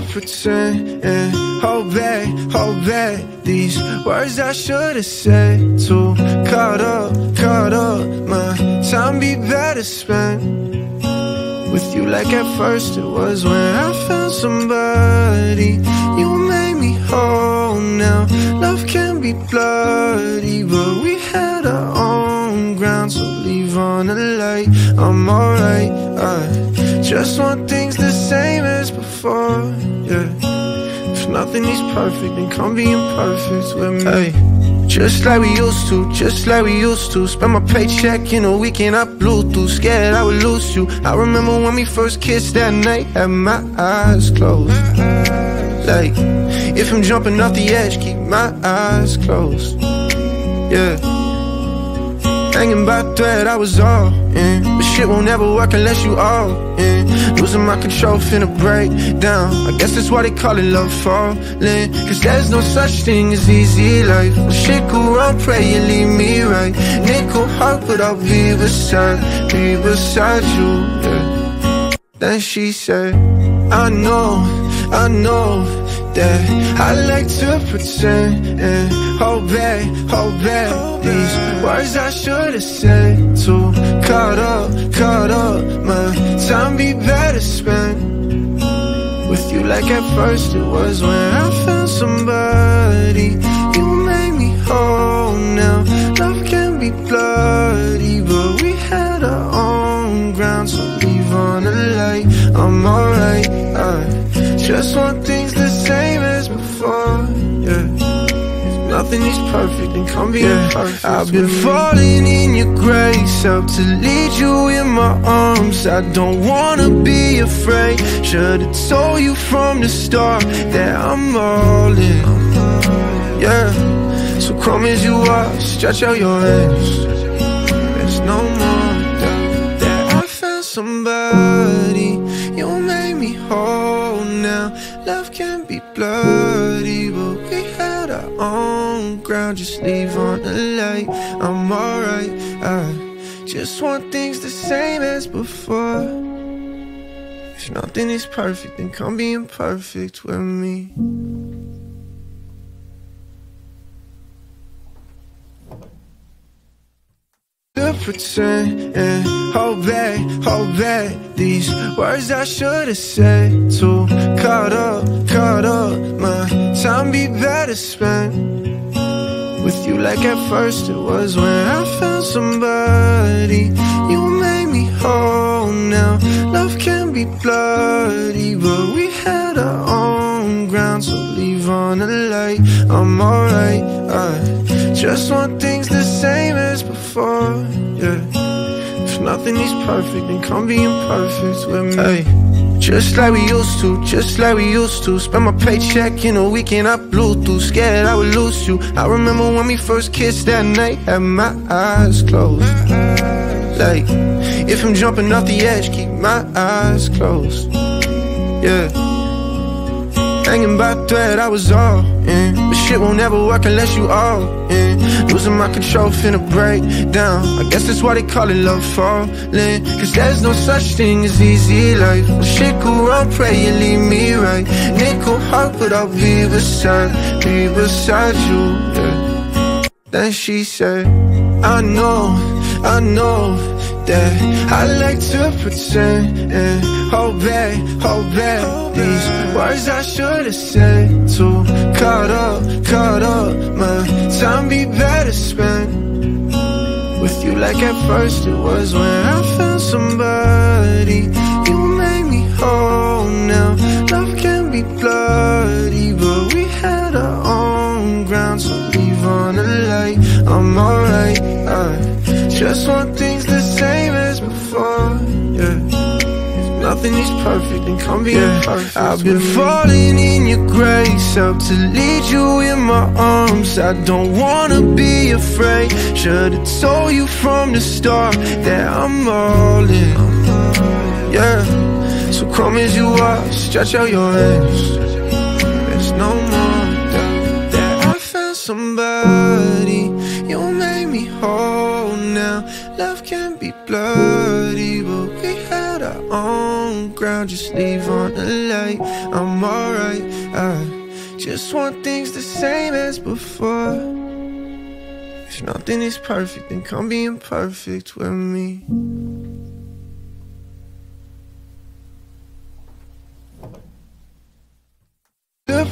to pretend and hold back, hold back. These words I should've said Too caught up, caught up. My time be better spent With you. Like at first it was when I found somebody. You made me whole. Now Love can be bloody But we had our own ground. So leave on the light. I'm alright, I just want things the same as before, yeah. If nothing is perfect, then come be imperfect with me. Hey. Just like we used to, just like we used to. Spend my paycheck in a weekend, I blew through Scared I would lose you. I remember when we first kissed that night Had my eyes closed. Like, if I'm jumping off the edge Keep my eyes closed. Yeah Hanging by thread, I was all in. But shit won't ever work unless you all in. Losing my control, finna break down. I guess that's why they call it love falling. Cause there's no such thing as easy life. When shit go wrong, pray you leave me right. Nickel heart, but I'll be beside, be beside you, yeah. Then she said, I know, I know that I like to pretend and hold back, hold back. These words I should've said Too caught up, caught up My time be better spent With you. Like at first it was when I found somebody. You made me whole now Love can be bloody But we had our own ground So leave on the light. I'm alright, I just want things the Nothing is perfect and come be yeah. perfect. I've been mm. falling in your grace Up to lead you in my arms. I don't wanna be afraid. Should've told you from the start That I'm all in. Yeah So come as you are Stretch out your hands. There's no more doubt That I found somebody. You made me whole now. Love can be bloody But we had our own ground Just leave on the light. I'm alright I just want things the same as before. If nothing is perfect Then come be imperfect with me. Pretend and hold back, hold back These words I should've said Too caught up, caught up My time be better spent With you. Like at first it was when I found somebody. You made me whole. Now Love can be bloody But we had our own ground. So leave on the light. I'm alright, I just want things the same as before, yeah. If nothing is perfect, then come be imperfect with me. Hey. Just like we used to, just like we used to. Spend my paycheck in a weekend, I blew through Scared I would lose you. I remember when we first kissed that night Had my eyes closed. Like, if I'm jumping off the edge Keep my eyes closed. Yeah Hanging by thread, I was all in. But shit won't ever work unless you all in. Losing my control, finna break down. I guess that's why they call it love falling. Cause there's no such thing as easy life. When shit go wrong, pray you leave me right. Nickel heart, but I'll be beside, be beside you, yeah. Then she said, I know, I know I like to pretend and hold back, hold back. These words I should've said Too caught up, caught up My time be better spent With you. Like at first it was when I found somebody. You made me whole. Now Love can be bloody But we had our own ground So leave on the light. I'm alright, I just want things nothing is perfect, then come be yeah. imperfect. I've been falling in your grace Up to lead you in my arms. I don't wanna be afraid. Should've told you from the start That I'm all in, yeah. So come as you are, stretch out your hands. There's no more doubt That I found somebody. You made me whole now. Love can be bloody, but we had our own just leave on the light. I'm alright. I just want things the same as before. If nothing is perfect, then come be imperfect with me.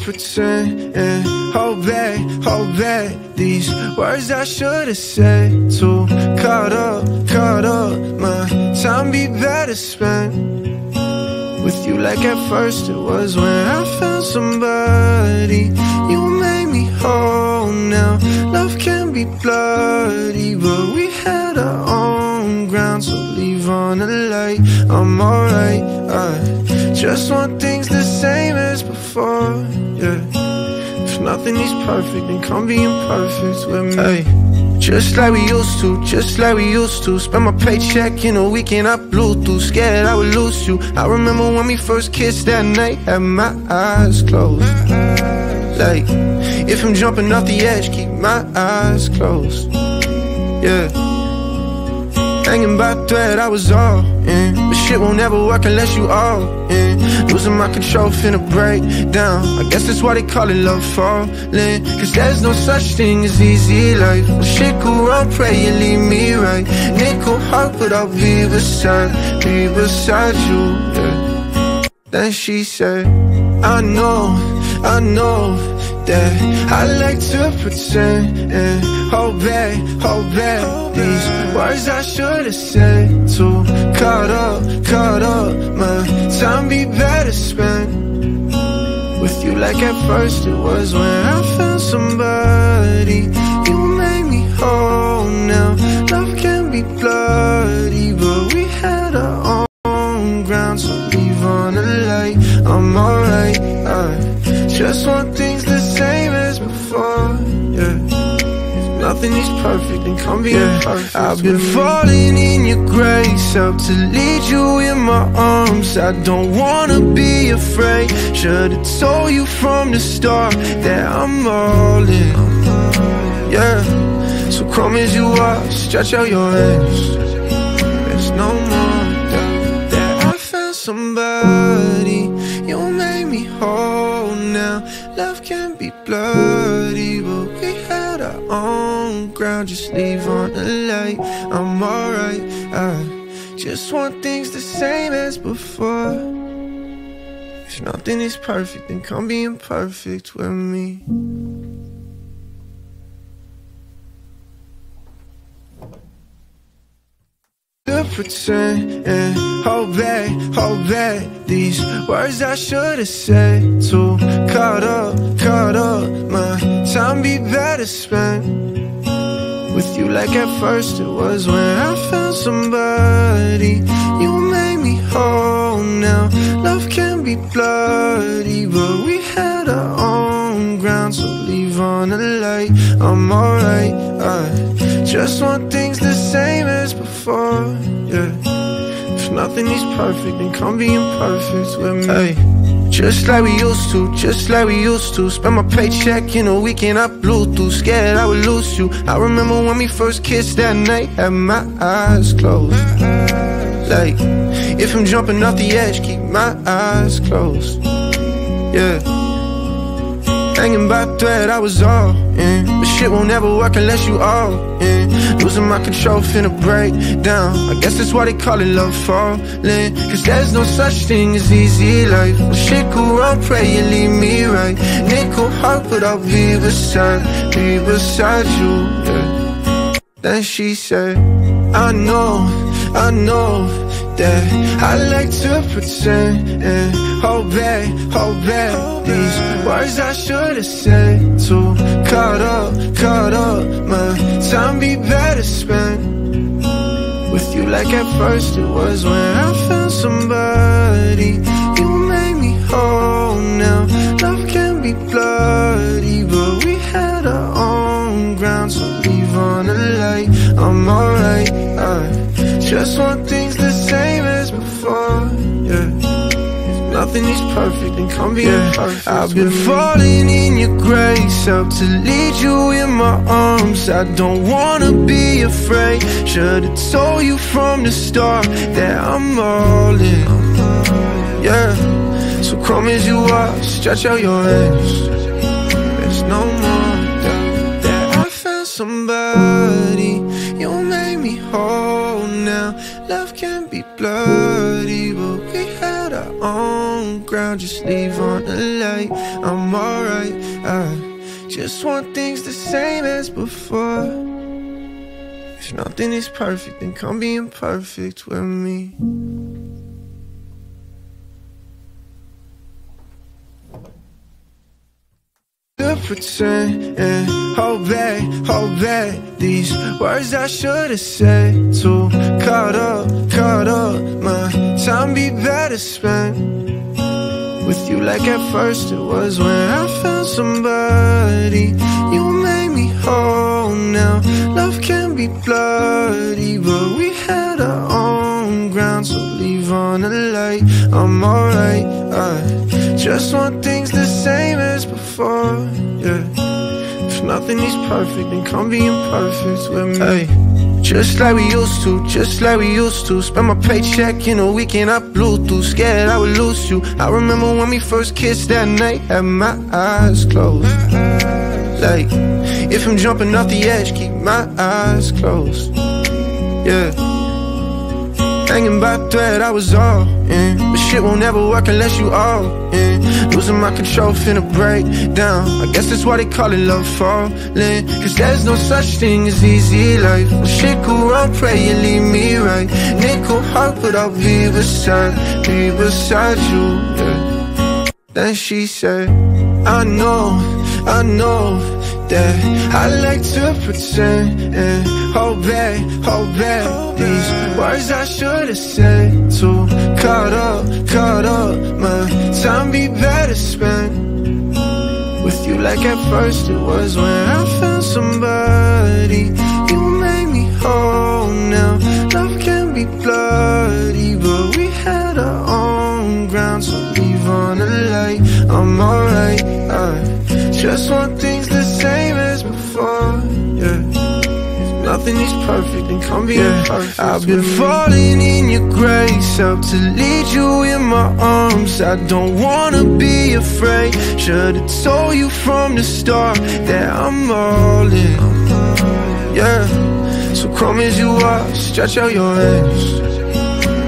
Pretend and hold back, hold back these words I should have said. Too caught up, caught up. My time be better spent with you like at first it was when I found somebody. You made me whole now. Love can be bloody, but we had our own ground, so leave on the light. I'm alright. I just want things the same as before. Yeah. If nothing is perfect, then come be imperfect with me. Hey. Just like we used to, just like we used to. Spend my paycheck in a weekend, I blew through Scared I would lose you. I remember when we first kissed that night Had my eyes closed. Like, if I'm jumping off the edge Keep my eyes closed. Yeah. Hanging by thread, I was all in But shit won't ever work unless you all in Losing my control, finna break down. I guess that's why they call it love falling. Cause there's no such thing as easy life. When shit go wrong, pray you leave me right. Nickel heart, but I'll be beside Be beside you, yeah. Then she said I know, I know that I like to pretend and hold back, hold back. These words I should have said Too caught up, caught up. My time be better spent With you. Like at first it was when I found somebody. You made me whole. Now Love can be bloody But we had our own ground So leave on the light. I'm alright, I just want things Perfect, then come be yeah. imperfect. I've been falling in your grace Up to lead you in my arms. I don't wanna be afraid. Should've told you from the start That I'm all in, yeah. So come as you are, stretch out your hands. There's no more doubt that I found somebody. You made me whole now. Love can be bloody own ground Just leave on the light. I'm alright I just want things the same as before. If nothing is perfect Then come be imperfect with me pretend and eh, hold back, hold back. These words I should have said Too caught up, caught up. My time be better spent With you. Like at first it was when I found somebody. You made me whole. Now Love can be bloody But we had our own ground. So leave on the light. I'm alright, I just want things the same yeah. If nothing is perfect, then come be imperfect with me. Hey. Just like we used to, just like we used to. Spend my paycheck in a weekend, I blew through. Scared I would lose you. I remember when we first kissed that night Had my eyes closed. Like, if I'm jumping off the edge Keep my eyes closed. Yeah Hanging by thread, I was all in. But shit won't ever work unless you all in. Losing my control, finna break down. I guess that's why they call it love falling. Cause there's no such thing as easy life. When shit go wrong, pray you leave me right. Nickel heart, but I'll be beside Be beside you, yeah. Then she said I know, I know that I like to pretend and hold back, hold back. These words I should have said Too caught up, caught up. My time be better spent With you. Like at first it was when I found somebody. You made me whole. Now Love can be bloody But we had our own ground So leave on the light. I'm alright, I just want things nothing is perfect, then come be yeah, imperfect. I've been mm. falling in your grace, help to lead you in my arms. I don't wanna be afraid. Should've told you from the start that I'm all in. Yeah, so come as you are, stretch out your hands. There's no more doubt that I found somebody. You made me whole now. Love can be bloody, but we had our own Just leave on the light. I'm alright. I just want things the same as before. If nothing is perfect, then come be imperfect with me. pretend and hold back, hold back These words I should've said Too caught up, caught up My time be better spent With you. Like at first it was when I found somebody. You made me whole. Now Love can be bloody But we had our own ground So leave on the light. I'm alright, I just want things the same as before, yeah. If nothing is perfect, then come be imperfect with me. Hey. Just like we used to, just like we used to. Spend my paycheck in a weekend, I blew through. Scared I would lose you. I remember when we first kissed that night Had my eyes closed. Like, if I'm jumping off the edge Keep my eyes closed. Yeah Hanging by thread, I was all in. But shit won't ever work unless you all in. Losing my control, finna break down. I guess that's why they call it love falling. Cause there's no such thing as easy life. When shit go wrong, pray you leave me right. Nickel heart, but I'll be beside, be beside you, yeah. Then she said, I know, I know that I like to pretend and hold back, hold back. These words I should've said Too caught up, caught up. My time be better spent With you. Like at first it was when I found somebody. You made me whole. Now Love can be bloody But we had our own ground So leave on the light. I'm alright, I just want things nothing is perfect, then come be yeah. imperfect. I've been falling in your grace Help to lead you in my arms. I don't wanna be afraid. Should've told you from the start That I'm all in, yeah. So come as you are, stretch out your hands.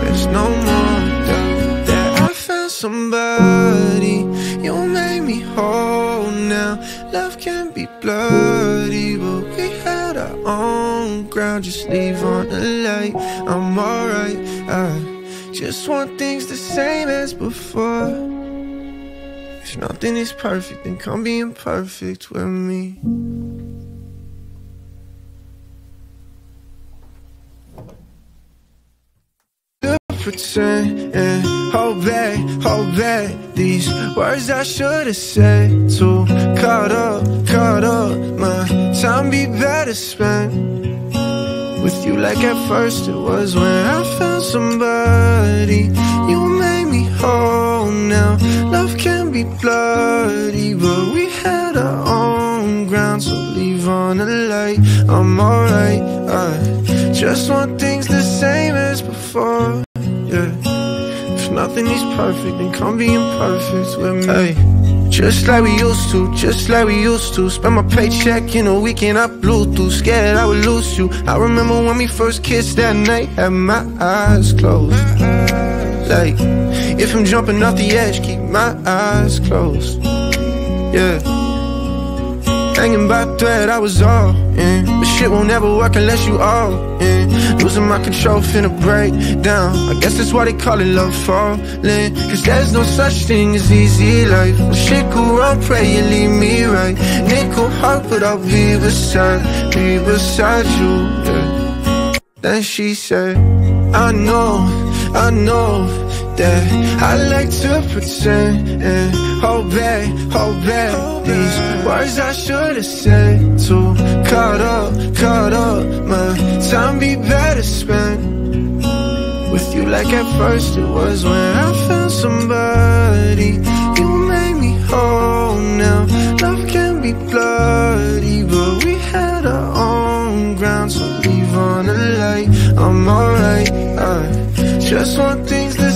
There's no more doubt that I found somebody. You made me whole now. Love can be bloody, but we had our own Just leave on the light. I'm alright. I just want things the same as before. If nothing is perfect, then come be imperfect with me. pretend and hold back, hold back These words I should've said Too caught up, caught up My time be better spent With you like at first it was when I found somebody. You made me whole now. Love can be bloody But we had our own ground So leave on the light. I'm alright, I just want things the same as before. Yeah. If nothing is perfect, then come be imperfect with me. Hey. Just like we used to, just like we used to. Spend my paycheck in a weekend, I blew through Scared I would lose you. I remember when we first kissed that night Had my eyes closed. Like, if I'm jumping off the edge Keep my eyes closed. Yeah Hanging by thread, I was all in. But shit won't ever work unless you all in. Losing my control, finna break down. I guess that's why they call it love falling. Cause there's no such thing as easy life. When shit go wrong, pray you leave me right. Nickel heart, but I'll be beside, be beside you, yeah. Then she said, I know, I know that I like to pretend and hold back, hold back These words I should've said Too caught up, caught up My time be better spent With you like at first it was when I found somebody. You made me whole now. Love can be bloody, but we had our own ground, so leave on a light. I'm alright. I just want things the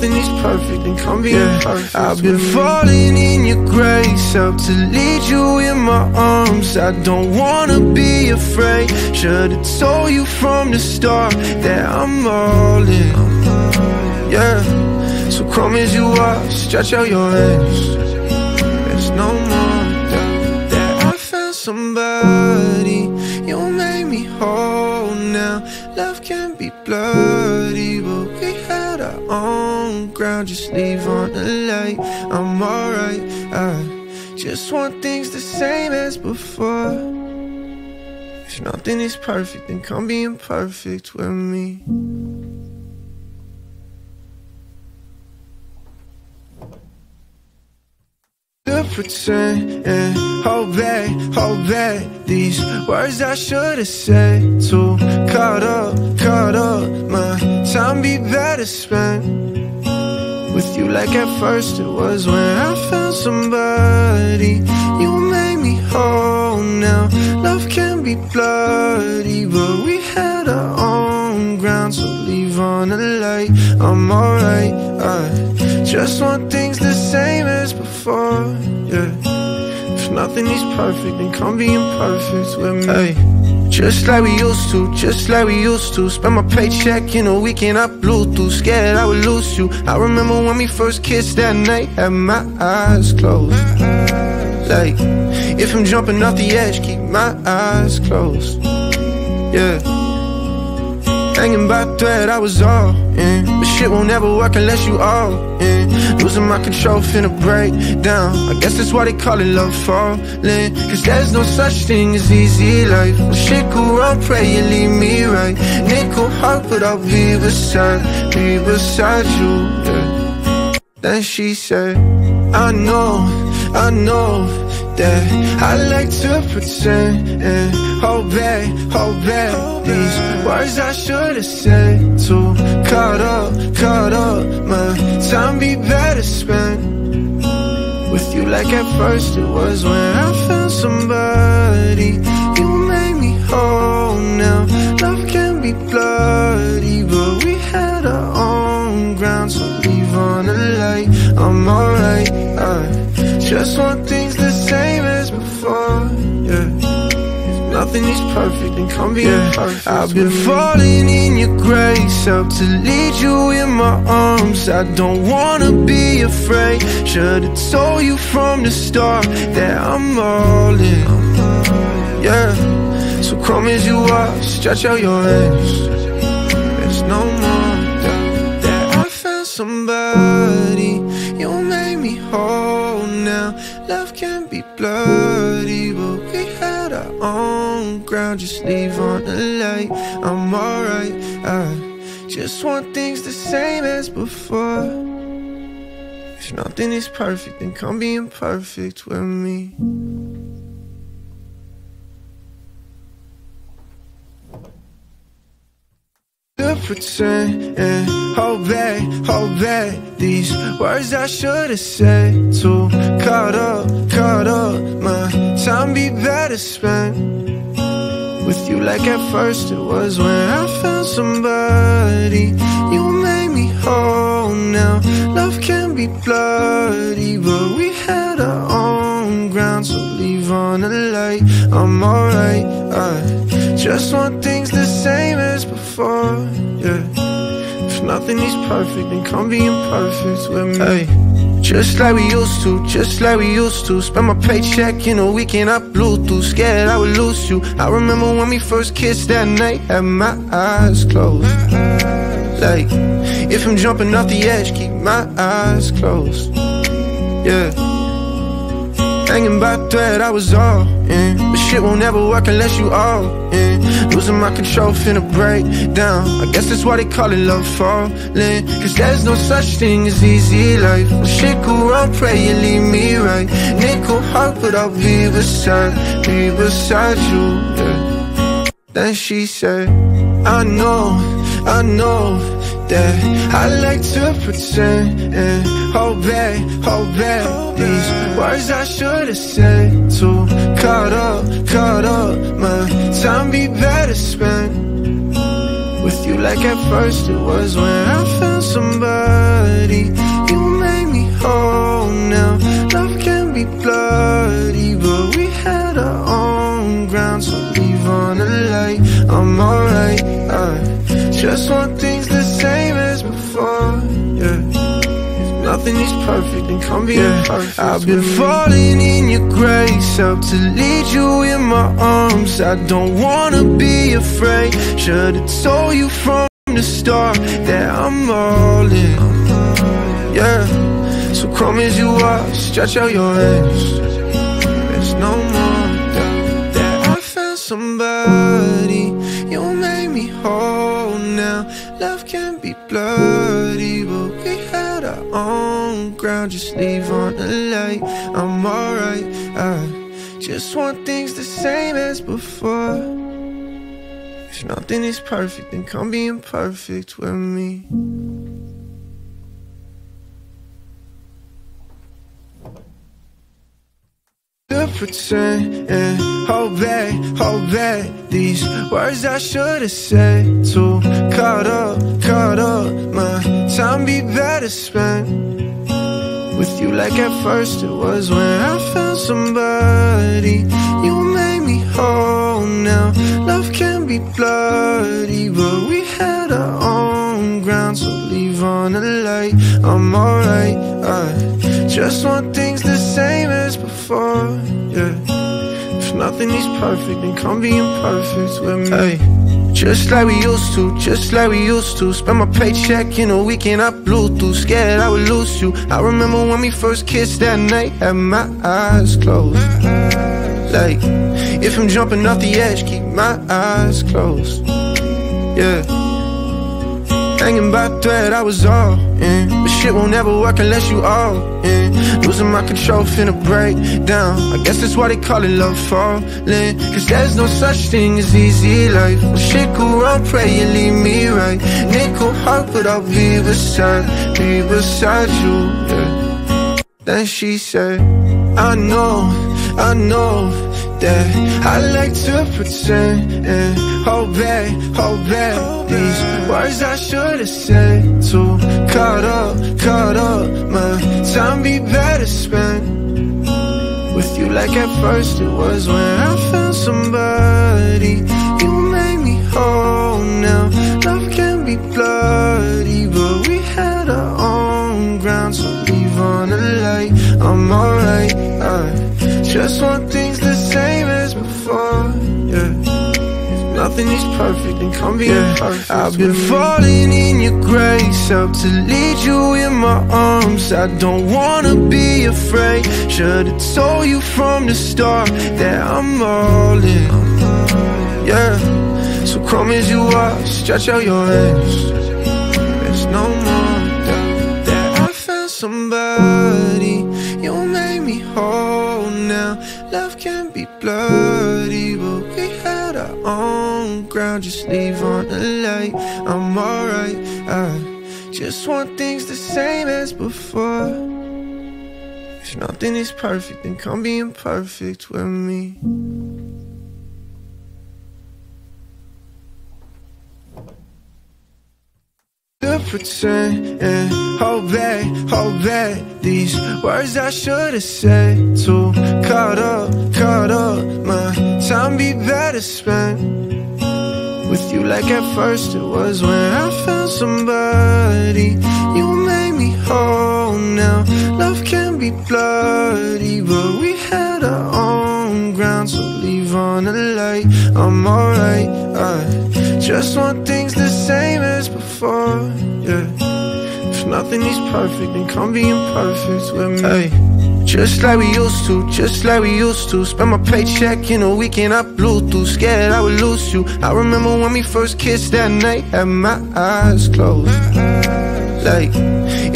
Nothing is perfect and come be yeah, perfect I've been falling in your grace Up to lead you in my arms. I don't wanna be afraid. Should've told you from the start That I'm all in. Yeah. So come as you are Stretch out your hands. There's no more doubt That I found somebody. You made me whole now. Love can be bloody But we had our own ground, just leave on the light. I'm alright. I just want things the same as before. If nothing is perfect, then come be imperfect with me. Pretend and hold back, hold back These words I should have said Too caught up, caught up My time be better spent with you. Like at first it was when I found somebody. You made me whole. Now Love can be bloody But we had our own ground So leave on the light. I'm alright. I just want things the same as before. Yeah. If nothing is perfect Then come be imperfect with me. Hey. Just like we used to, just like we used to. Spend my paycheck in a weekend, I blew through. Scared I would lose you. I remember when we first kissed that night Had my eyes closed. Like, if I'm jumping off the edge Keep my eyes closed. Yeah Hanging by thread, I was all in. But shit won't ever work unless you all in. Losing my control, finna break down. I guess that's why they call it love falling. Cause there's no such thing as easy life. When shit go wrong, pray you leave me right. Nickel heart, but I'll be beside, be beside you, yeah. Then she said, I know, I know that I like to pretend. and hold back, hold back. These words I should've said Too caught up, caught up. My time be better spent With you. Like at first it was when I found somebody. You made me whole. Now Love can be bloody But we had our own ground. So leave on the light. I'm alright, I just want things nothing is perfect, then come be yeah. I've been mm. falling in your grace Up to lead you in my arms. I don't wanna be afraid. Should've told you from the start That I'm all in, yeah. So come as you are, stretch out your hands Just leave on the light. I'm alright. I just want things the same as before. If nothing is perfect, then come be imperfect with me. Pretend and hold back, hold back These words I should have said Too caught up, caught up My time be better spent With you. Like at first it was when I found somebody. You made me whole. Now Love can be bloody But we had our own ground So leave on the light. I'm alright, I just want things the same as before, yeah. If nothing is perfect, then come be imperfect with me. Hey. Just like we used to, just like we used to. Spend my paycheck in a weekend, I blew through. Scared I would lose you. I remember when we first kissed that night Had my eyes closed. Like, if I'm jumping off the edge Keep my eyes closed. Yeah Hanging by thread, I was all in. But shit won't ever work unless you all in. Losing my control, finna break down. I guess that's why they call it love falling. Cause there's no such thing as easy life. When shit go wrong, pray you leave me right. Nickel heart, but I'll be beside, be beside you, yeah. Then she said I know, I know that I like to pretend. And hold back, hold back. These words I should have said Too caught up, caught up. My time be better spent With you. Like at first it was when I found somebody. You made me whole. Now Love can be bloody But we had our own ground So leave on the light. I'm alright, I just want things as yeah. If nothing is perfect, then come be yeah. I've been falling in your grace Help to lead you in my arms. I don't wanna be afraid. Should've told you from the start That I'm all in, yeah. So come as you are, stretch out your hands. There's no more doubt that I found somebody bloody But we had our own ground Just leave on the light. I'm alright. I just want things the same as before. If nothing is perfect Then come be imperfect with me to pretend and hold back, hold back These words I should have said Too caught up, caught up My time be better spent With you. Like at first it was when I found somebody. You made me whole. Now Love can be bloody But we had our own ground So leave on the light. I'm alright, I just want things the same yeah. If nothing is perfect, then come be imperfect with me. Hey. Just like we used to, just like we used to. Spend my paycheck in a weekend, I blew through. Scared I would lose you. I remember when we first kissed that night Had my eyes closed. Like, if I'm jumping off the edge Keep my eyes closed. Yeah Hanging by thread, I was all in. But shit won't ever work unless you all in. Losing my control, finna break down. I guess that's why they call it love falling. Cause there's no such thing as easy life. When shit go wrong, pray you leave me right. Nickel heart, but I'll be beside, be beside you, yeah. Then she said, I know, I know that I like to pretend and hold back, hold back. These words I should have said Too caught up, caught up. My time be better spent With you. Like at first it was when I found somebody. You made me whole. Now Love can be bloody But we had our own ground So leave on the light. I'm alright, I just want things as yeah. Nothing is perfect, then come be yeah. I've been falling in your grace Help to lead you in my arms. I don't wanna be afraid. Should've told you from the start That I'm all in, yeah. So come as you are, stretch out your hands. There's no more doubt That I found somebody. You made me whole now. Love can be bloody But we had our own. Ground Just leave on the light. I'm alright. I just want things the same as before. If nothing is perfect Then come be imperfect with me to pretend and hold back, hold back. These words I should have said Too caught up, caught up. My time be better spent With you. Like at first it was when I found somebody. You made me whole. Now Love can be bloody But we had our own ground. So leave on the light. I'm alright, I just want things the same as before, yeah. If nothing is perfect, then come be imperfect with me. Hey. Just like we used to, just like we used to. Spend my paycheck in a weekend, I blew through Scared I would lose you. I remember when we first kissed that night Had my eyes closed. Like,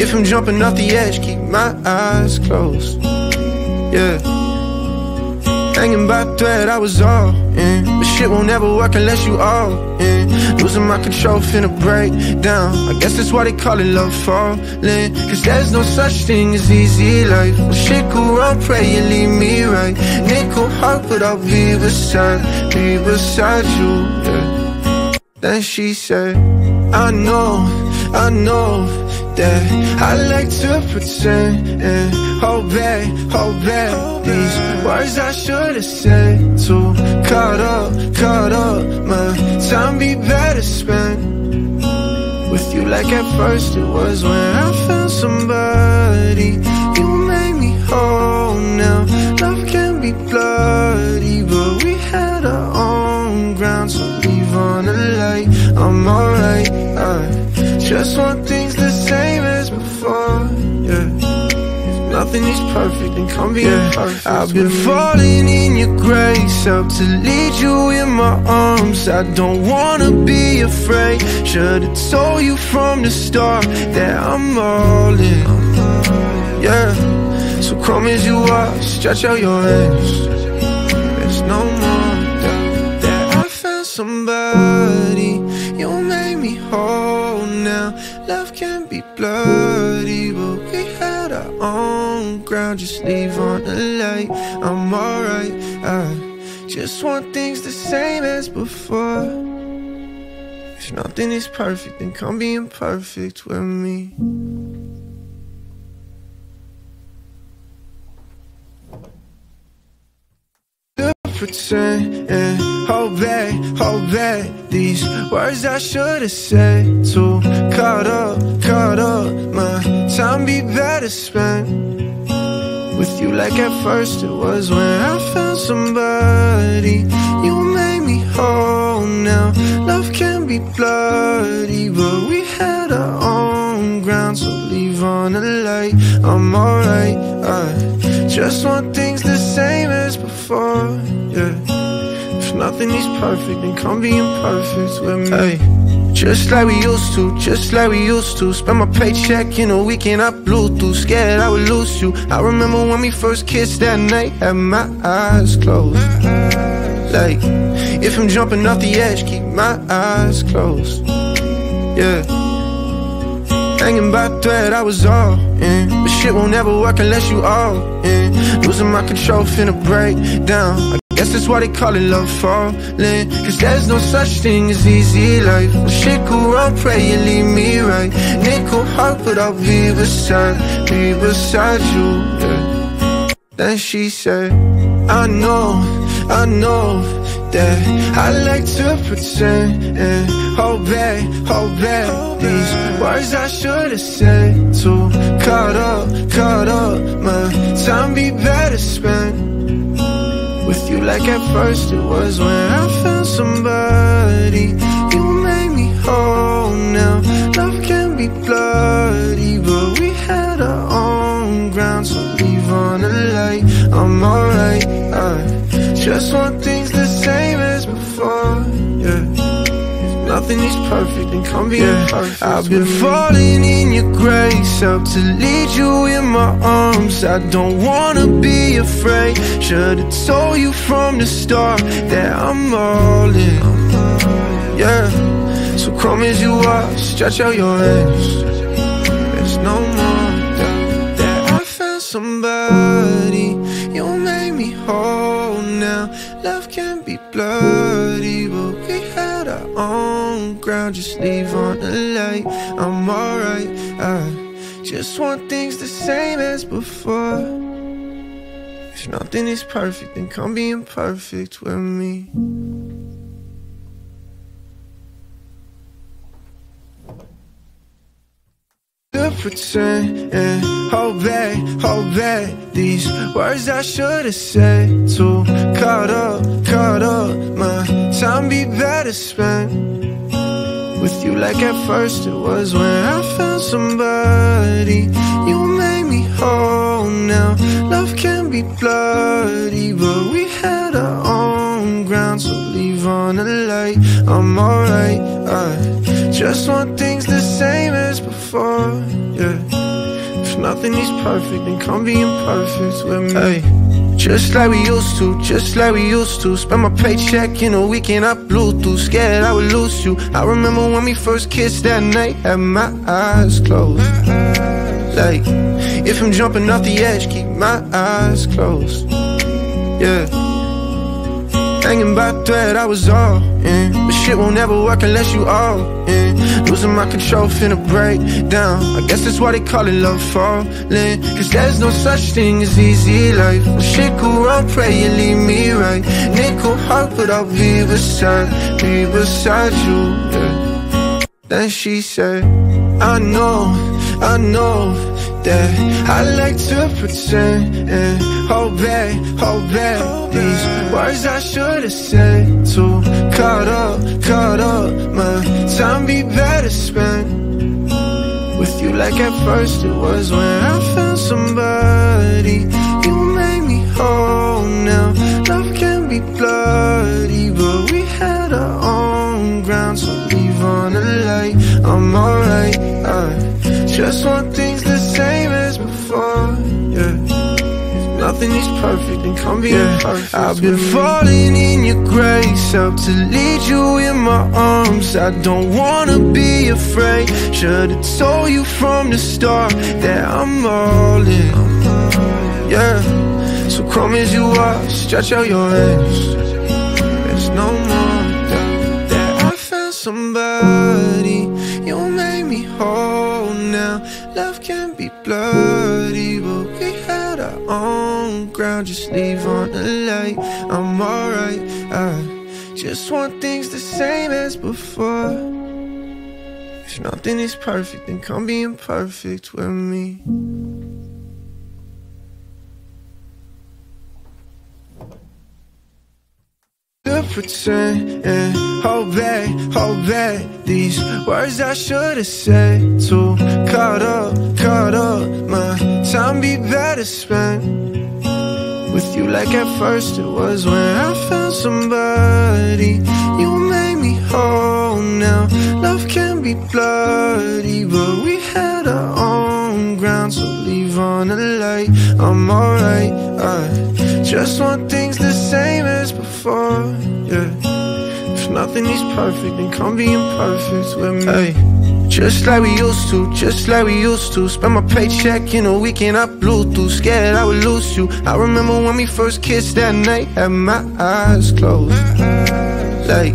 if I'm jumping off the edge Keep my eyes closed. Yeah Hanging by thread, I was all in. But shit won't ever work unless you all in. Losing my control, finna break down. I guess that's why they call it love falling. Cause there's no such thing as easy life. When shit go wrong, pray you leave me right. Nickel heart, but I'll be beside, be beside you. Yeah. Then she said, I know, I know that I like to pretend and hold back, hold back. These words I should have said Too caught up, caught up. My time be better spent With you. Like at first it was when I found somebody. You made me whole. Now Love can be bloody But we had our own ground So leave on the light. I'm alright, I just want things Nothing is perfect and come be yeah. I've been falling in your grace Help to lead you in my arms. I don't wanna be afraid. Should've told you from the start That I'm all in. Yeah So come as you are Stretch out your hands. There's no more doubt That I found somebody. You made me whole now. Love can be bloody own ground Just leave on the light. I'm alright. I just want things the same as before. If nothing is perfect Then come be imperfect with me pretend eh, and hold back, hold back. These words I should've said Too caught up, caught up. My time be better spent With you like at first it was when I found somebody. You made me whole. Now Love can be bloody But we had our own ground So leave on the light. I'm alright, I just want things the same as before yeah. If nothing is perfect, then come be imperfect with me. Hey. Just like we used to, just like we used to. Spend my paycheck in a weekend, I blew through. Scared I would lose you. I remember when we first kissed that night, had my eyes closed. Like, if I'm jumping off the edge, keep my eyes closed. Yeah. Hanging by thread, I was all in. But shit won't ever work unless you all in. Losing my control, finna break down. Guess that's why they call it love falling. Cause there's no such thing as easy life. When shit go wrong, pray you leave me right. Nickel heart, but I'll be beside, be beside you, yeah. Then she said, I know, I know that I like to pretend and hold back, hold back. These words I should've said Too caught up, caught up My time be better spent you like at first it was when I found somebody. You made me whole now Love can be bloody But we had our own ground So leave on the light. I'm alright I just want things the same as before Nothing is perfect and come be yeah, imperfect. I've been mm. falling in your grace Help to lead you in my arms. I don't wanna be afraid. Should've told you from the start That I'm all in. Yeah. So come as you are Stretch out your hands. There's no more doubt That I found somebody ground, just leave on the light. I'm alright, I just want things the same as before. If nothing is perfect, then come be imperfect with me. Pretend and hold back, hold back These words I should've said Too caught up, caught up My time be better spent with you. Like at first it was when I found somebody. You made me whole. Now Love can be bloody But we had our own ground So leave on the light. I'm alright. I just want things the same as before Yeah. If nothing is perfect Then come be imperfect with me. Hey. Just like we used to, just like we used to. Spend my paycheck in a weekend, I blew through. Scared I would lose you. I remember when we first kissed that night Had my eyes closed. Like, if I'm jumping off the edge Keep my eyes closed. Yeah Hanging by thread, I was all in. But shit won't ever work unless you all in. Losing my control, finna break down. I guess that's why they call it love falling. Cause there's no such thing as easy life. When shit go wrong, pray you leave me right. Nickel heart, but I'll be beside, be beside you, yeah. Then she said, I know, I know that I like to pretend. And hold back, hold back. These words I should have said Too caught up, caught up. My time be better spent With you. Like at first it was when I found somebody. You made me whole. Now Love can be bloody But we had our own ground So leave on the light. I'm alright, I just want things nothing is perfect, then come be yeah. I've been falling in your grace Help to lead you in my arms. I don't wanna be afraid. Should've told you from the start That I'm all in, yeah. So come as you are, stretch out your hands. There's no more doubt that I found somebody own ground. Just leave on the light, I'm alright. I just want things the same as before. If nothing is perfect, then come be imperfect with me. pretend and hold back, hold back These words I should have said Too caught up, caught up My time be better spent With you like at first it was when I found somebody. You made me whole now. Love can be bloody But we had our own ground So leave on the light. I'm alright, I just want things the same as before, yeah nothing is perfect, then come be imperfect with me. Hey. Just like we used to, just like we used to. Spend my paycheck in a weekend, I blew through. Scared I would lose you. I remember when we first kissed that night Had my eyes closed. Like,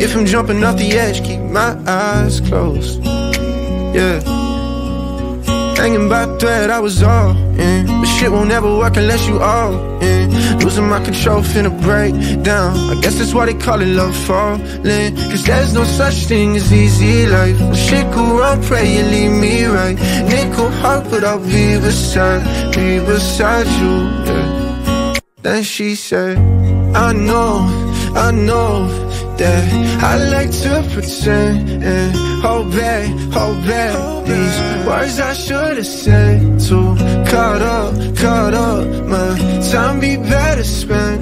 if I'm jumping off the edge Keep my eyes closed. Yeah Hanging by thread, I was all in. But shit won't ever work unless you all in. Losing my control, finna break down. I guess that's why they call it love falling. Cause there's no such thing as easy life. When shit go wrong, pray you leave me right. Nickel heart, but I'll be beside, be beside you, yeah. Then she said, I know, I know that I like to pretend and hold back, hold back. These words I should have said Too caught up, caught up My time be better spent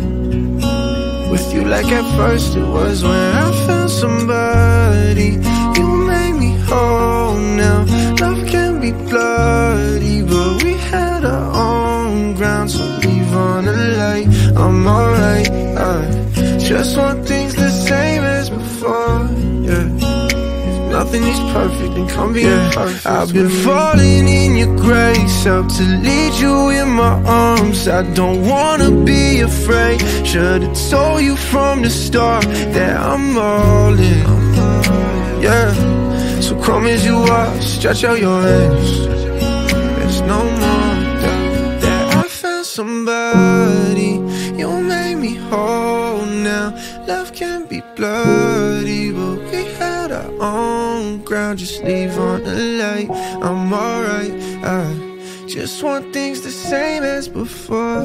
With you. Like at first it was when I found somebody. You made me whole now Love can be bloody But we had our own ground So leave on the light. I'm alright, I just want things to before, yeah. If nothing is perfect, then come be yeah. I've been falling in your grace Help to lead you in my arms. I don't wanna be afraid. Should've told you from the start That I'm all in, yeah So come as you are, stretch out your hands. There's no more doubt That I found somebody own ground. Just leave on the light, I'm alright. I just want things the same as before.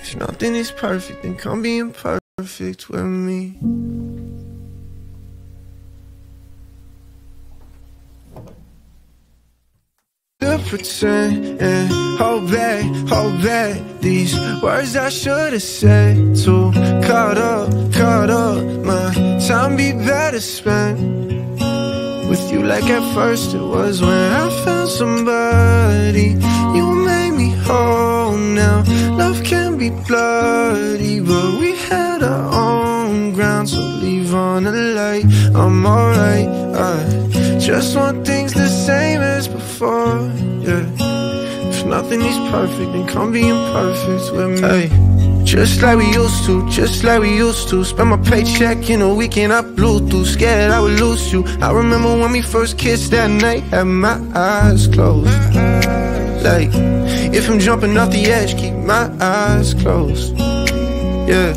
If nothing is perfect, then come be imperfect with me. pretend and hold back, hold back. These words I should've said Too caught up, caught up. My time be better spent With you. Like at first it was When I found somebody. You made me whole. Now Love can be bloody But we had our own ground. So leave on a light. I'm alright, I just want this before. Yeah. If nothing is perfect, then come be imperfect with me. Hey. Just like we used to, just like we used to Spend my paycheck in a weekend, I blew through Scared I would lose you I remember when we first kissed that night Had my eyes closed Like, if I'm jumping off the edge Keep my eyes closed Yeah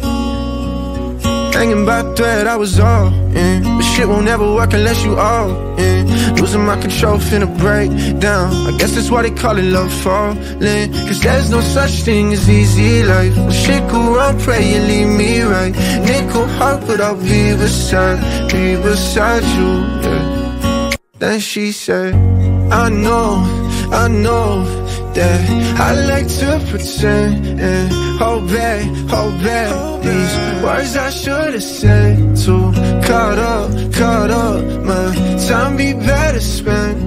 Hanging by thread, I was all in. But shit won't ever work unless you all in. Losing my control, finna break down. I guess that's why they call it love falling. Cause there's no such thing as easy life. When shit go wrong, pray you leave me right. Nickel heart, but I'll be beside, be beside you. Yeah. Then she said, I know, I know that I like to pretend and hold back, hold back These words I should have said Too caught up, caught up. My time be better spent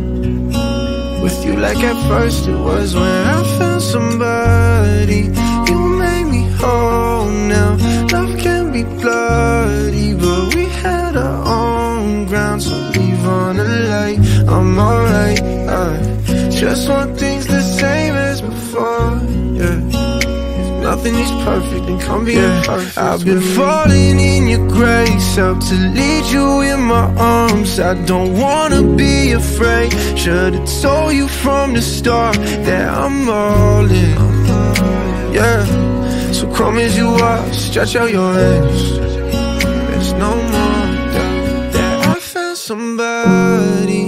With you. Like at first it was when I found somebody. You made me whole. Now Love can be bloody But we had our own ground So leave on the light. I'm alright, I just want things the same as before, Nothing is perfect and come be yeah. perfect I've been falling in your grace Up to lead you in my arms. I don't wanna be afraid. Should've told you from the start That I'm all in, yeah. So come as you are, stretch out your hands. There's no more doubt that I found somebody.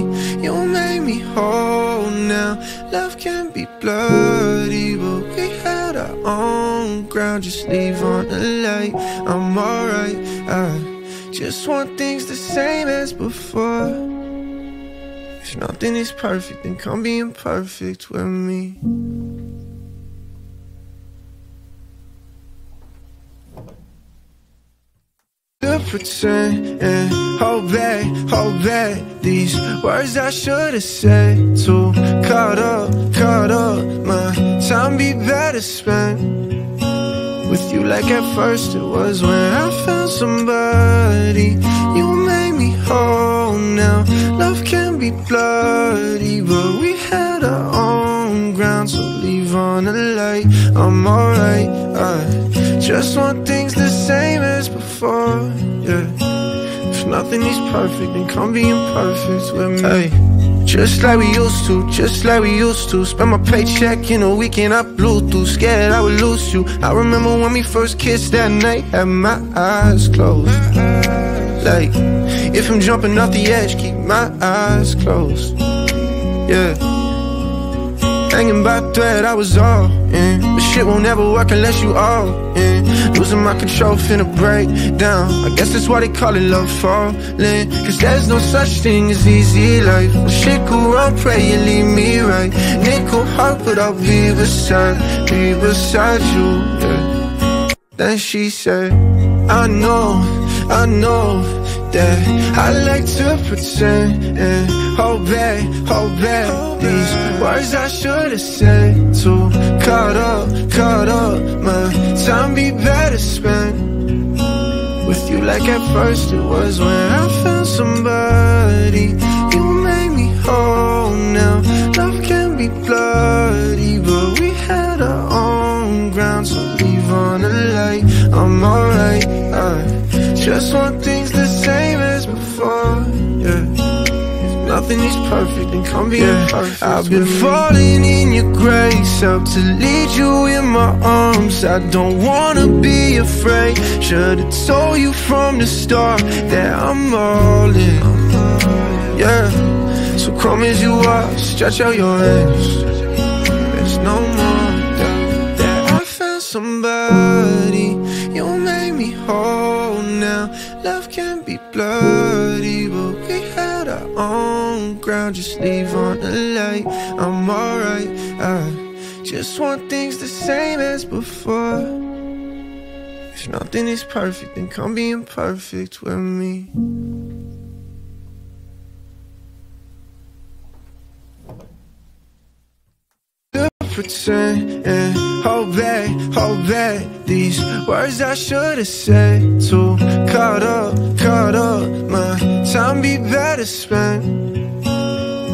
You made me whole now. Love can be bloody, but we had our own ground. Just leave on the light. I'm alright. I just want things the same as before. If nothing is perfect, then come be imperfect with me. pretend and hold back, hold back These words I should have said Too caught up, caught up My time be better spent With you. Like at first it was when I found somebody. You made me whole. Now Love can be bloody But we had our own ground. So leave on the light. I'm alright, I just want things the same as before, yeah. If nothing is perfect, then come be imperfect with me. Hey. Just like we used to, just like we used to. Spend my paycheck in a weekend, I blew through. Scared I would lose you. I remember when we first kissed that night Had my eyes closed. Like, if I'm jumping off the edge Keep my eyes closed. Yeah Hanging by thread, I was all in But shit won't ever work unless you all in Losing my control, finna break down. I guess that's why they call it love falling. Cause there's no such thing as easy life. When shit go wrong, pray you leave me right. Nickel heart, but I'll be beside, be beside you, yeah. Then she said, I know, I know that I like to pretend and hold back, hold back. These words I should have said to caught up, caught up My time be better spent With you. Like at first it was when I found somebody. You made me whole now Love can be bloody But we had our own ground So leave on the light. I'm alright, I just want things as yeah. If nothing is perfect, then come be yeah. imperfect. I've been falling in your grace Up to lead you in my arms. I don't wanna be afraid. Should've told you from the start That I'm all in, yeah. So come as you are, stretch out your hands. There's no more doubt that I found somebody own Just leave on the light. I'm alright I just want things the same as before. If nothing is perfect Then come be imperfect with me. Pretend and hold back, hold back. These words I should have said Too caught up, caught up. My time be better spent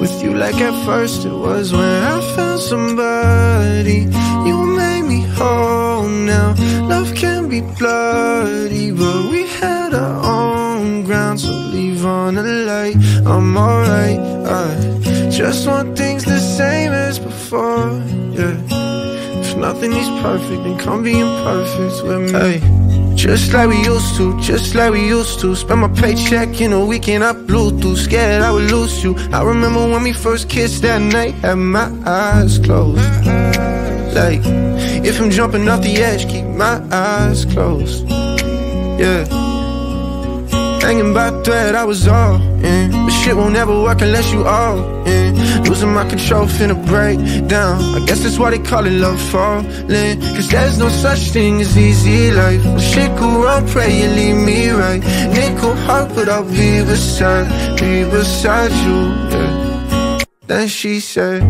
with you like at first it was when I found somebody. You made me whole now. Love can be bloody, but we had our own ground, so leave on the light. I'm alright. I just want things the same as before. Yeah. If nothing is perfect, then come be imperfect with me. Hey. Just like we used to, just like we used to. Spend my paycheck in a weekend, I blew through. Scared I would lose you. I remember when we first kissed that night Had my eyes closed. Like, if I'm jumping off the edge Keep my eyes closed. Yeah Hanging by thread, I was all in. But shit won't ever work unless you all in. Losing my control, finna break down. I guess that's why they call it love falling. Cause there's no such thing as easy life. When shit go wrong, pray you leave me right. Nickel heart, but I'll be beside, be beside you, yeah. Then she said,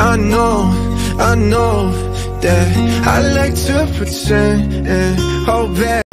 I know, I know That I like to pretend and hold back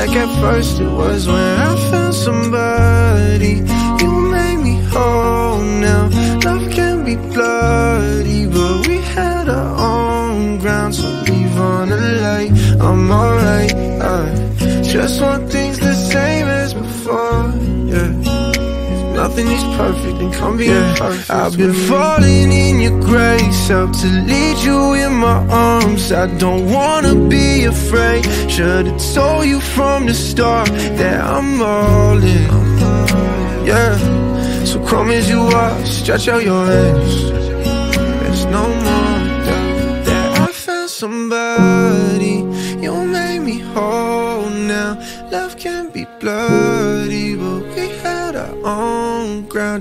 like at first it was when I found somebody. You made me whole now Love can be bloody. But we had our own ground So leave on the light. I'm alright I just want Nothing is perfect and come be yeah, imperfect I've been falling in your grace Help to lead you in my arms. I don't wanna be afraid. Should've told you from the start That I'm all in. Yeah. So come as you are Stretch out your hands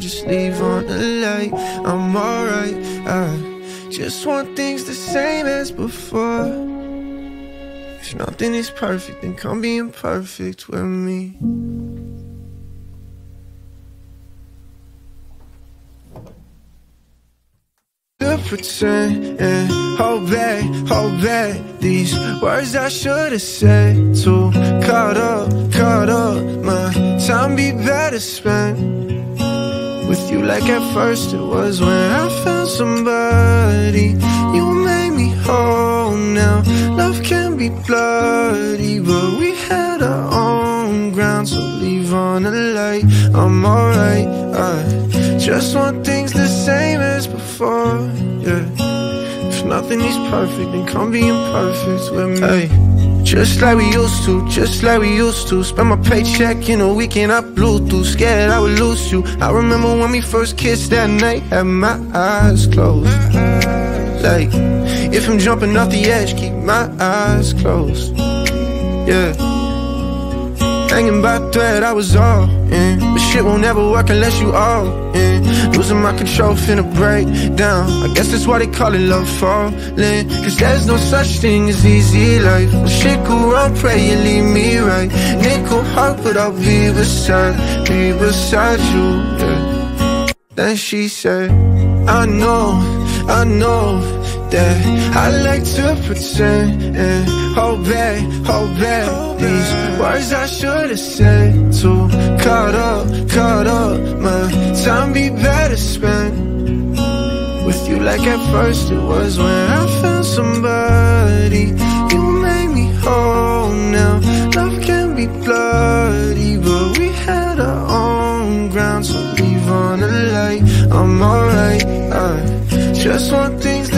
just leave on the light. I'm alright, I just want things the same as before. If nothing is perfect, then come be imperfect with me. Pretend and hold back, hold back These words I should've said Too caught up, caught up My time be better spent with you. Like at first it was when I found somebody. You made me whole. Now Love can be bloody But we had our own ground So leave on the light. I'm alright. I just want things the same as before Yeah. If nothing is perfect Then come be imperfect with me. Hey. Just like we used to, just like we used to. Spend my paycheck in a weekend, I blew through. Scared I would lose you. I remember when we first kissed that night Had my eyes closed. Like, if I'm jumping off the edge Keep my eyes closed. Yeah Hanging by thread, I was all in. But shit won't ever work unless you all in. Losing my control, finna break down. I guess that's why they call it love falling. Cause there's no such thing as easy life. When shit go wrong, pray you leave me right. Nickel heart, but I'll be beside, be beside you, yeah. Then she said, I know, I know that I like to pretend. And hold back, hold back. These words I should've said Too caught up, caught up. My time be better spent With you. Like at first it was when I found somebody. You made me whole. Now Love can be bloody But we had our own ground So leave on a light. I'm alright, I just want things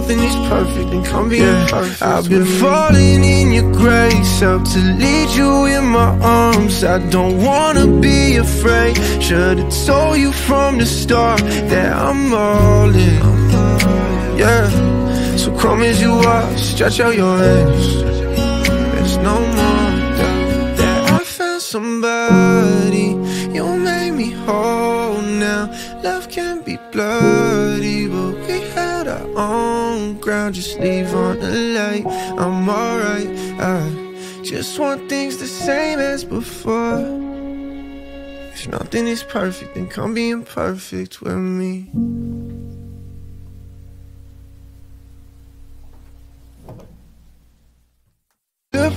nothing is perfect, and come be yeah. perfect. I've been falling in your grace, up to lead you in my arms. I don't wanna be afraid. Should've told you from the start that I'm all in. Yeah, so come as you are, stretch out your hands. There's no more doubt that I found somebody. You made me whole now. Love can be bloody, but we had our own ground. Just leave on the light. I'm alright. I just want things the same as before. If nothing is perfect, then come be imperfect with me.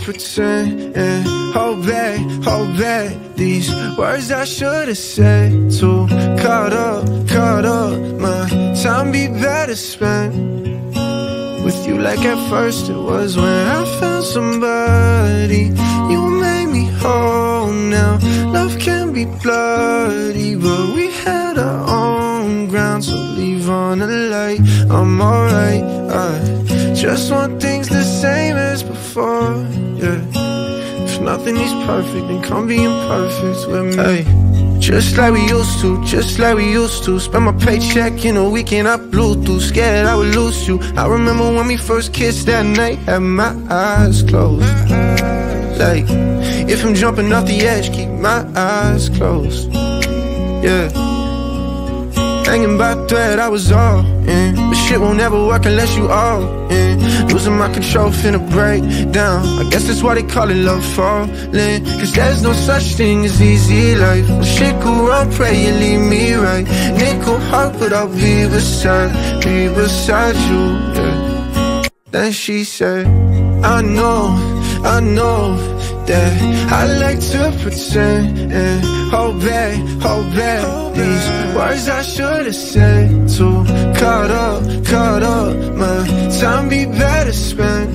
Pretend and hold back, hold back These words I should have said Too caught up, caught up My time be better spent With you. Like at first it was when I found somebody. You made me whole now. Love can be bloody But we had our own ground. So leave on the light. I'm alright, I just want things the same as before. Yeah. If nothing is perfect Then come be imperfect with me. Hey. Just like we used to, just like we used to. Spend my paycheck in a weekend, I blew through. Scared I would lose you. I remember when we first kissed that night Had my eyes closed. Like, if I'm jumping off the edge Keep my eyes closed. Yeah. Hanging by thread, I was all Mm. in But shit won't ever work unless you all in Losing my control, finna break down. I guess that's why they call it love falling. Cause there's no such thing as easy life. When shit go wrong, pray you leave me right. Nickel heart, but I'll be beside, be beside you, Then she said, I know, I know that I like to pretend and hold back, hold back These words I should have said Too caught up, caught up My time be better spent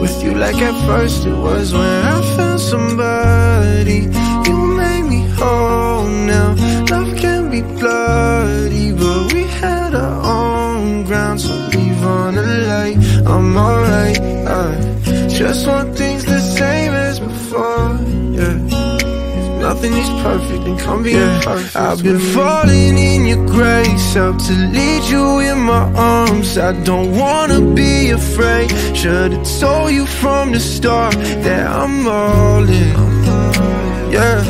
With you like at first it was when I found somebody. You made me whole now. Love can be bloody But we had our own ground So leave on the light. I'm alright, I just want things the same as before, Nothing is perfect, then come be yeah. I've been falling in your grace Up to lead you in my arms. I don't wanna be afraid. Should've told you from the start That I'm all in, yeah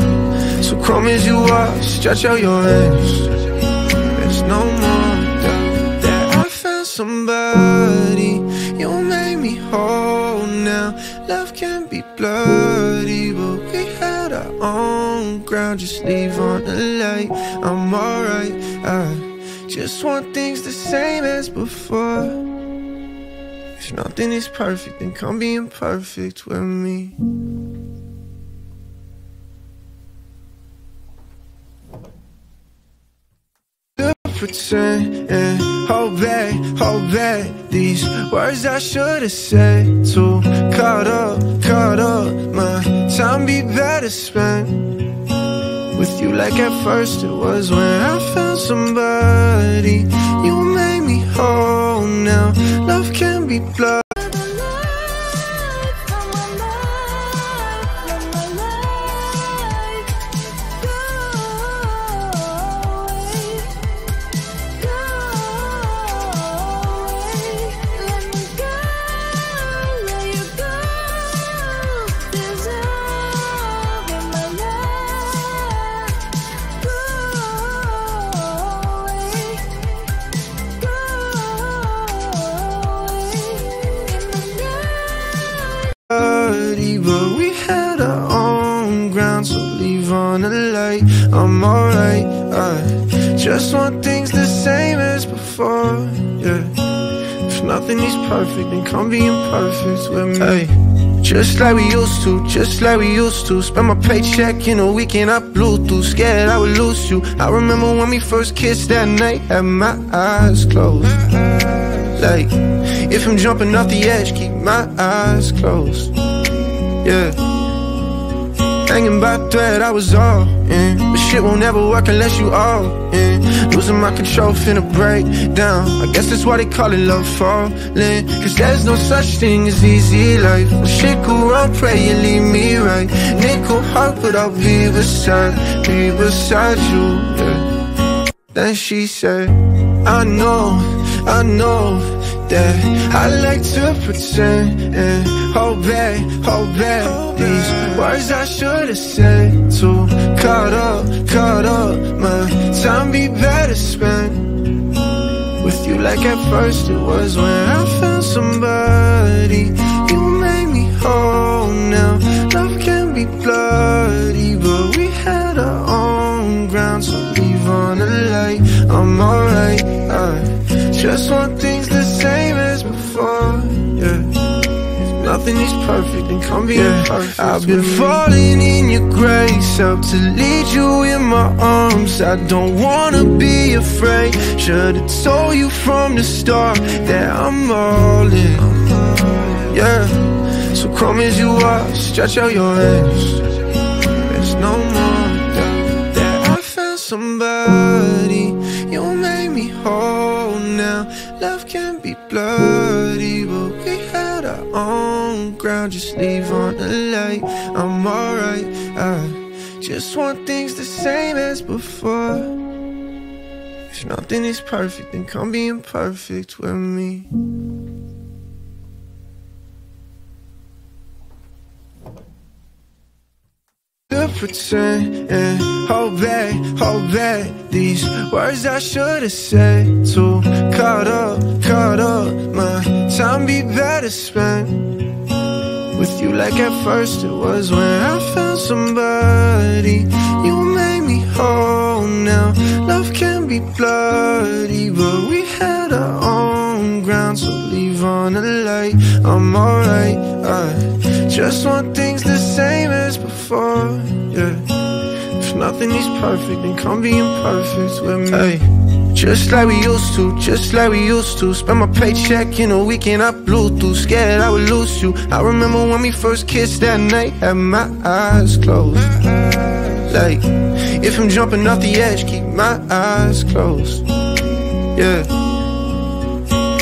So come as you are, stretch out your hands. There's no more doubt That I found somebody. You made me whole now. Love can be bloody, but we had our own ground. Just leave on the light. I'm alright. I just want things the same as before. If nothing is perfect, then come be imperfect with me. pretend and hold back, hold back These words I should have said Too caught up, caught up My time be better spent With you. Like at first it was when I found somebody. You made me whole. Now Love can be blood with me. Hey. Just like we used to, just like we used to. Spend my paycheck in a weekend, I blew through Scared I would lose you. I remember when we first kissed that night Had my eyes closed. Like, if I'm jumping off the edge Keep my eyes closed. Yeah. Hanging by thread, I was all in. But shit won't ever work unless you all in. Losing my control, finna break down. I guess that's why they call it love falling. Cause there's no such thing as easy life. When shit go wrong, pray you leave me right. Nickel heart, but I'll be beside, be beside you. Yeah. Then she said, I know, I know that I like to pretend and hold back, hold back words I should have said Too caught up, caught up My time be better spent. With you like at first it was when I found somebody. You made me whole now Love can be bloody. But we had our own ground So leave on the light. I'm alright, I just want things nothing is perfect, then come be yeah. perfect I've been falling in your grace Up to lead you in my arms. I don't wanna be afraid. Should've told you from the start That I'm all in, yeah. So come as you are, stretch out your hands. There's no more doubt that I found somebody. You made me whole now. Love can be bloody But we had our own ground Just leave on the light. I'm alright. I just want things the same as before. If nothing is perfect Then come be imperfect with me. Pretend and hold back, hold back. These words I should have said Too caught up, caught up. My time be better spent With you. Like at first it was when I found somebody. You made me whole. Now Love can be bloody But we had our own ground So leave on the light. I'm alright, I just want things the same as before, yeah. If nothing is perfect, then come be imperfect with me. Hey. Just like we used to, just like we used to. Spend my paycheck in a weekend, I blew through Scared I would lose you. I remember when we first kissed that night Had my eyes closed. Like, if I'm jumping off the edge Keep my eyes closed. Yeah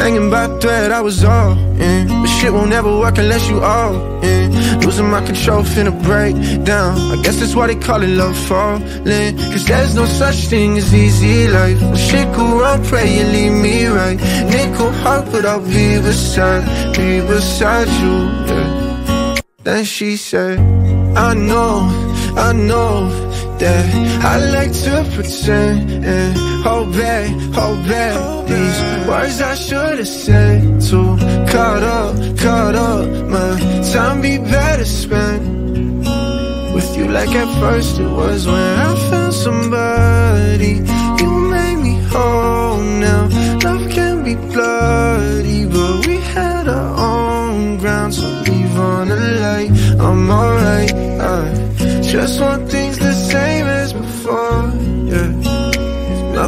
Hanging by thread, I was all in But shit won't ever work unless you all in Losing my control, finna break down. I guess that's why they call it love falling. Cause there's no such thing as easy life. When shit go wrong, pray you leave me right. Nickel heart, but I'll be beside, be beside you, yeah. Then she said, I know, I know that I like to pretend and hold back, hold back. These words I should have said Too caught up, caught up. My time be better spent With you. Like at first it was when I found somebody. You made me whole. Now Love can be bloody But we had our own ground So leave on the light. I'm alright, I just want things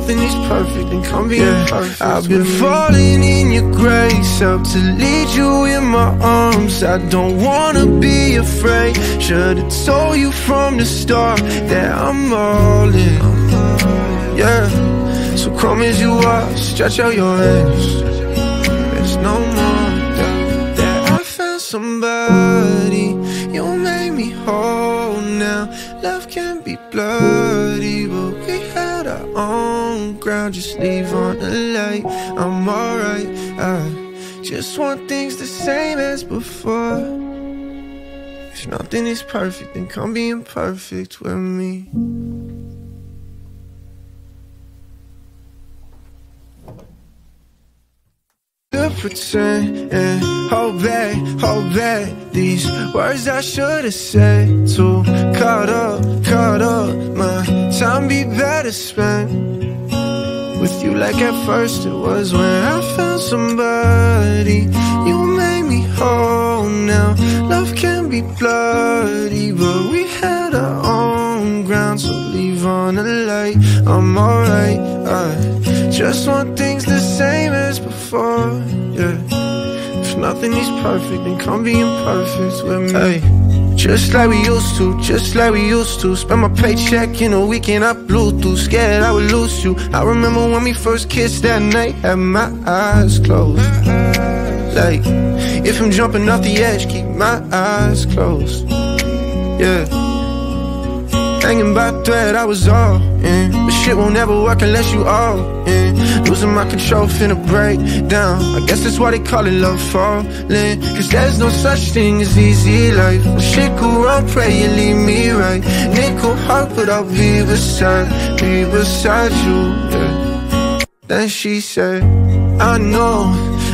nothing is perfect, then come be yeah. imperfect. I've been falling in your grace Up to lead you in my arms. I don't wanna be afraid. Should've told you from the start That I'm all in, yeah. So come as you are, stretch out your hands. There's no more doubt That I found somebody. You made me whole now. Love can be bloody But we had our own ground Just leave on the light. I'm alright I just want things the same as before. If nothing is perfect Then come be imperfect with me. Pretend and hold back, hold back These words I should have said Too caught up, caught up My time be better spent With you. Like at first it was when I found somebody. You made me whole. Now Love can be bloody But we had our own ground So leave on the light. I'm alright, I just want things the same as before, yeah. If nothing is perfect, then come be imperfect with me. Hey. Just like we used to, just like we used to. Spend my paycheck in a weekend, I blew through. Scared I would lose you. I remember when we first kissed that night Had my eyes closed. Like, if I'm jumping off the edge Keep my eyes closed. Yeah Hanging by thread, I was all in. But shit won't ever work unless you all in. Losing my control, finna break down. I guess that's why they call it love falling. Cause there's no such thing as easy life. When shit go wrong, pray you leave me right. Nickel heart, but I'll be beside, be beside you, yeah. Then she said, I know,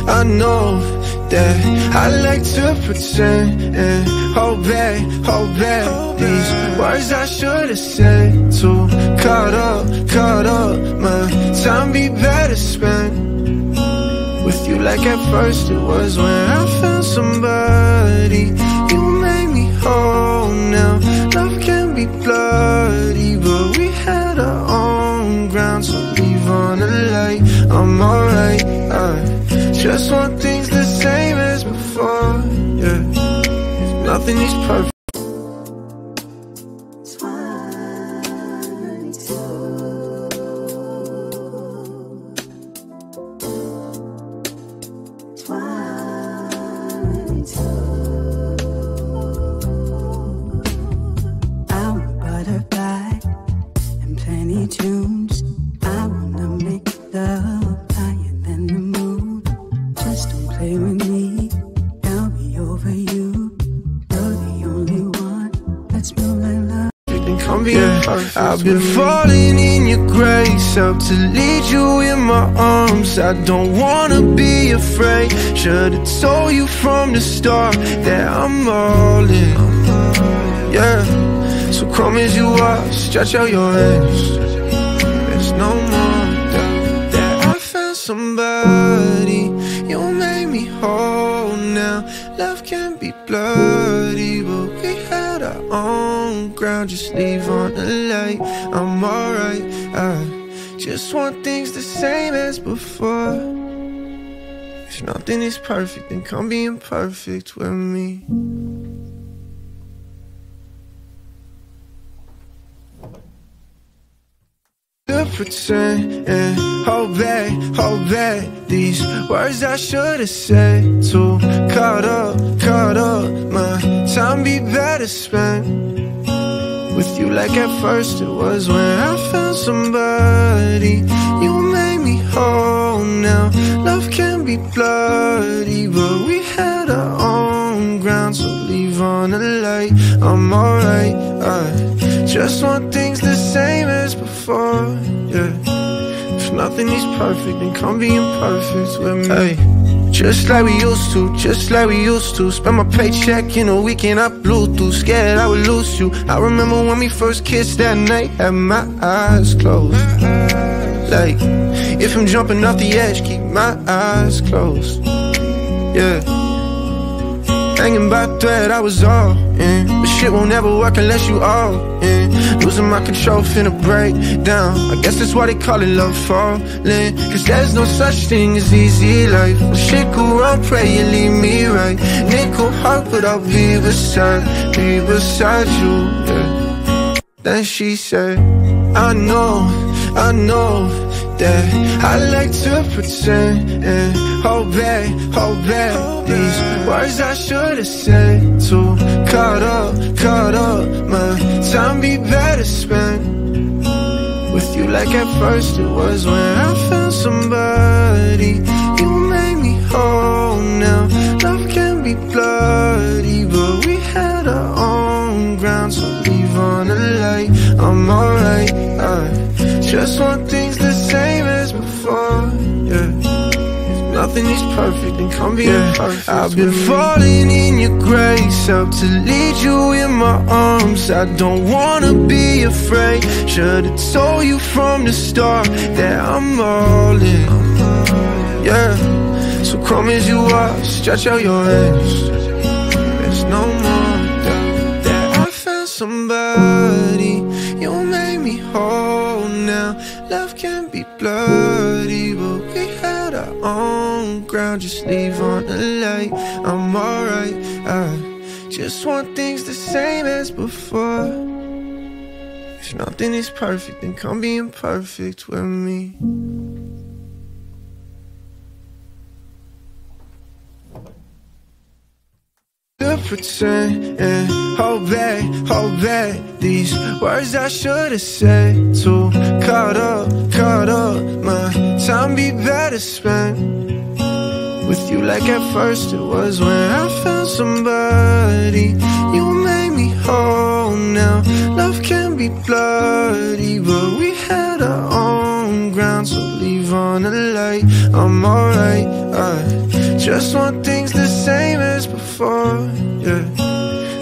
I know that I like to pretend and hold back, hold back. These words I should've said Too caught up, caught up My time be better spent With you. Like at first it was when I found somebody. You made me whole now Love can be bloody But we had our own ground So leave on the light. I'm alright, I just want things Nothing is perfect I've been falling in your grace Up to lead you in my arms. I don't wanna be afraid. Should've told you from the start That I'm all in. Yeah So come as you are Stretch out your hands. There's no more doubt That I found somebody. You made me whole now. Love can be bloody But we had our own ground Just leave on the light. I'm alright I just want things the same as before. If nothing is perfect Then come be imperfect with me. Pretend and hold back, hold back. These words I should've said Too caught up, caught up. My time be better spent With you. Like at first it was when I found somebody. You made me whole. Now Love can be bloody But we had our own ground So leave on the light. I'm alright, I just want things the same as before, yeah. If nothing is perfect, then come be imperfect with me. Hey. Just like we used to, just like we used to. Spend my paycheck in a weekend, I blew through Scared I would lose you. I remember when we first kissed that night Had my eyes closed. Like, if I'm jumping off the edge Keep my eyes closed. Yeah Hanging by thread, I was all in. But shit won't ever work unless you all in. Losing my control, finna break down. I guess that's why they call it love falling. Cause there's no such thing as easy life. When shit go wrong, pray you leave me right. Nickel heart, but I'll be beside Be beside you, yeah. Then she said, I know, I know that I like to pretend and hold back, hold back. These words I should've said Too caught up, caught up. My time be better spent With you. Like at first it was when I found somebody. You made me whole. Now Love can be bloody But we had our own ground So leave on the light. I'm alright, I just the same as yeah. If nothing is perfect, then come be yeah. imperfect. I've been falling in your grace Up to lead you in my arms. I don't wanna be afraid. Should've told you from the start That I'm all in, yeah. So come as you are, stretch out your hands. There's no more doubt That I found somebody. You made me whole now. Love can be bloody own ground Just leave on the light I'm alright, I Just want things the same as before. If nothing is perfect, then come be imperfect with me. Pretend and hold back, hold back These words I should have said Too caught up, caught up My time be better spent With you. Like at first it was when I found somebody. You made me whole. Now Love can be bloody But we had our own ground So leave on the light. I'm alright, I just want things the same as before, yeah.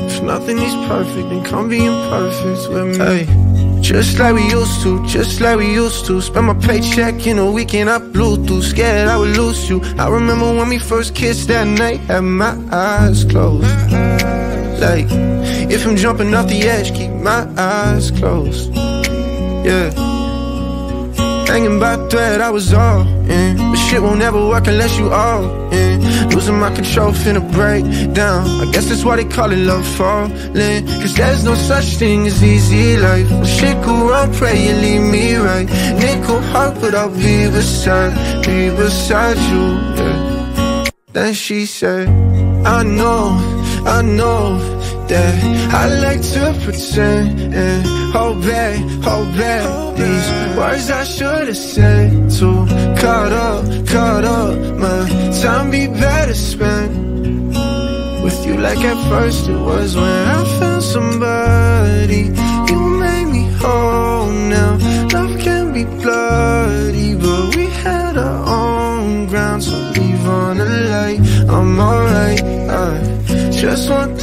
If nothing is perfect, then come be imperfect with me. Hey. Just like we used to, just like we used to. Spend my paycheck in a weekend, I blew through. Scared I would lose you. I remember when we first kissed that night Had my eyes closed. Like, if I'm jumping off the edge Keep my eyes closed. Yeah Hanging by thread, I was all in. But shit won't ever work unless you all in. Losing my control, finna break down. I guess that's why they call it love falling. Cause there's no such thing as easy life. When shit go wrong, pray you leave me right. Nickel heart, but I'll be beside, be beside you, yeah. Then she said, I know, I know that I like to pretend. And hold back, hold back. These words I should have said Too caught up, caught up. My time be better spent With you. Like at first it was when I found somebody. You made me whole. Now Love can be bloody But we had our own ground So leave on the light. I'm alright, I just want